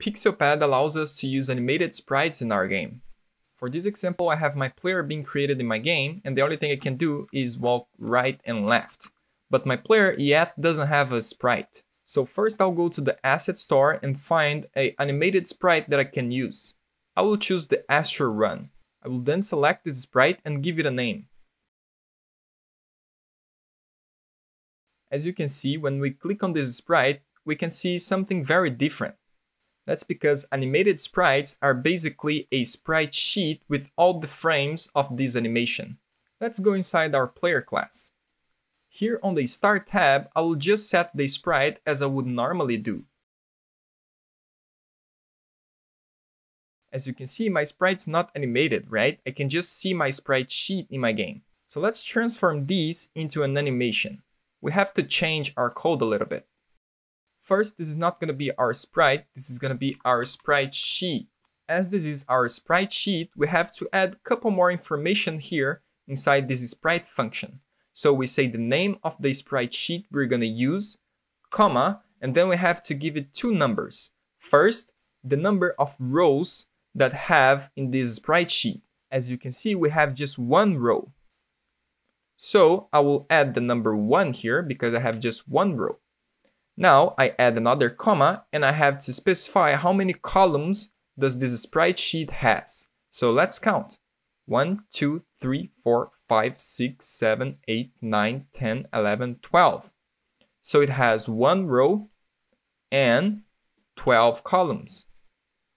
Pixelpad allows us to use animated sprites in our game. For this example, I have my player being created in my game, and the only thing I can do is walk right and left. But my player yet doesn't have a sprite. So first I'll go to the asset store and find a animated sprite that I can use. I will choose the Astro Run. I will then select this sprite and give it a name. As you can see, when we click on this sprite, we can see something very different. That's because animated sprites are basically a sprite sheet with all the frames of this animation. Let's go inside our player class. Here on the Start tab, I will just set the sprite as I would normally do. As you can see, my sprite's not animated, right? I can just see my sprite sheet in my game. So let's transform these into an animation. We have to change our code a little bit. First, this is not going to be our sprite, this is going to be our sprite sheet. As this is our sprite sheet, we have to add a couple more information here inside this sprite function. So we say the name of the sprite sheet we're going to use, comma, and then we have to give it two numbers. First, the number of rows that have in this sprite sheet. As you can see, we have just one row. So I will add the number one here because I have just one row. Now I add another comma and I have to specify how many columns does this sprite sheet has. So let's count. 1, 2, 3, 4, 5, 6, 7, 8, 9, 10, 11, 12. So it has one row and 12 columns.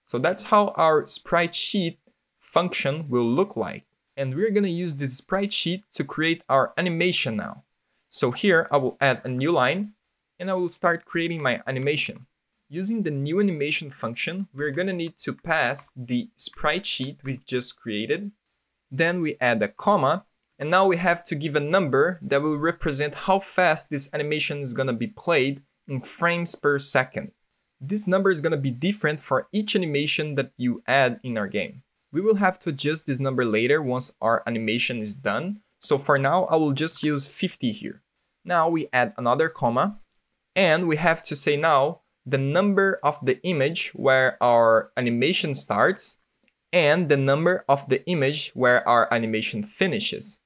So that's how our sprite sheet function will look like. And we're gonna use this sprite sheet to create our animation now. So here I will add a new line and I will start creating my animation. Using the new animation function, we're gonna need to pass the sprite sheet we've just created. Then we add a comma, and now we have to give a number that will represent how fast this animation is gonna be played in frames per second. This number is gonna be different for each animation that you add in our game. We will have to adjust this number later once our animation is done. So for now, I will just use 50 here. Now we add another comma and we have to say now the number of the image where our animation starts and the number of the image where our animation finishes.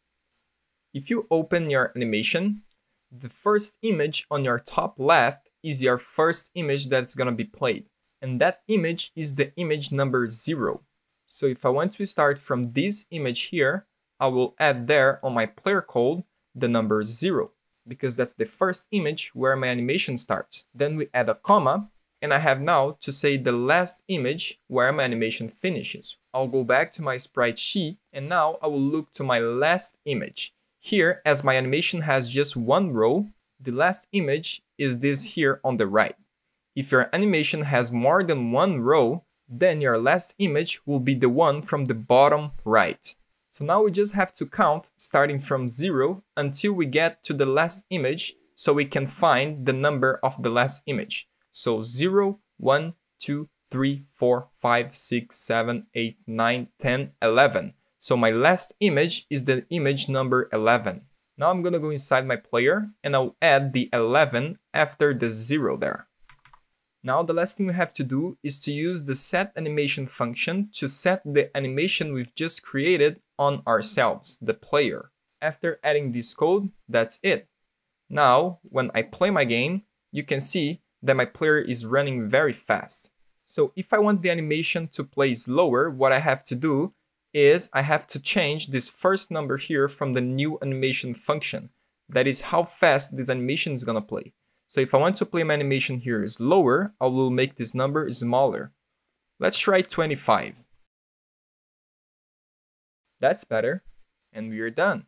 If you open your animation, the first image on your top left is your first image that's gonna be played. And that image is the image number zero. So if I want to start from this image here, I will add there on my player code the number zero because that's the first image where my animation starts. Then we add a comma, and I have now to say the last image where my animation finishes. I'll go back to my sprite sheet, and now I will look to my last image. Here, as my animation has just one row, the last image is this here on the right. If your animation has more than one row, then your last image will be the one from the bottom right. So now we just have to count starting from zero until we get to the last image so we can find the number of the last image. So 0, 1, 2, 3, 4, 5, 6, 7, 8, 9, 10, 11. So my last image is the image number 11. Now I'm gonna go inside my player and I'll add the 11 after the 0 there. Now the last thing we have to do is to use the set animation function to set the animation we've just created on ourselves, the player. After adding this code, that's it. Now, when I play my game, you can see that my player is running very fast. So if I want the animation to play slower, what I have to do is I have to change this first number here from the new animation function. That is how fast this animation is gonna play. So if I want to play my animation here is lower, I will make this number smaller. Let's try 25. That's better. And we are done.